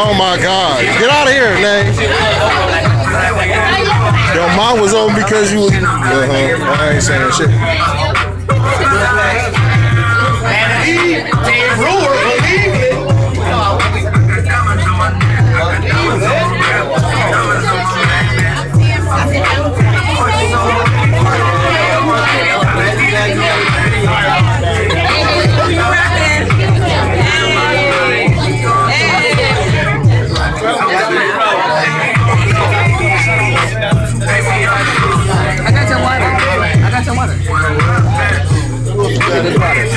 Oh my God! Get out of here, Nay. Your mom was on because you was. Uh huh. I ain't saying shit. And he, Dave Ruler, Get this.